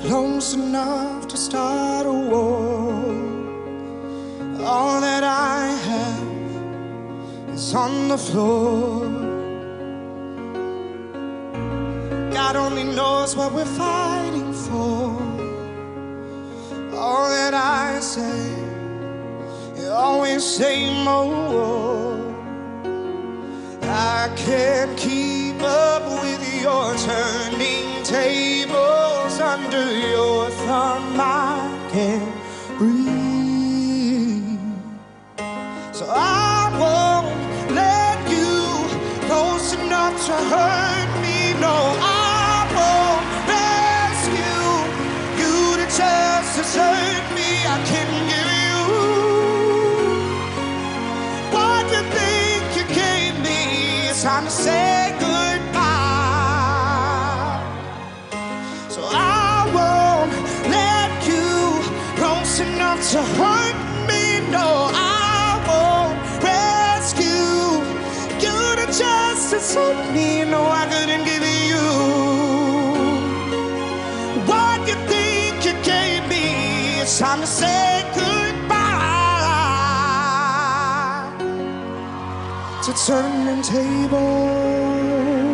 Close enough to start a war. All that I have is on the floor. God only knows what we're fighting for. All that I say, you always same more. I can't keep with your turning tables under your thumb. I can't breathe. So I won't let you close enough to hurt me. No, I won't rescue you to just desert me. I can't give you what you think you gave me. It's time to say close to hurt me. No, I won't rescue you to just desert me. No, I couldn't give you what you think you gave me. It's time to say goodbye to turning tables.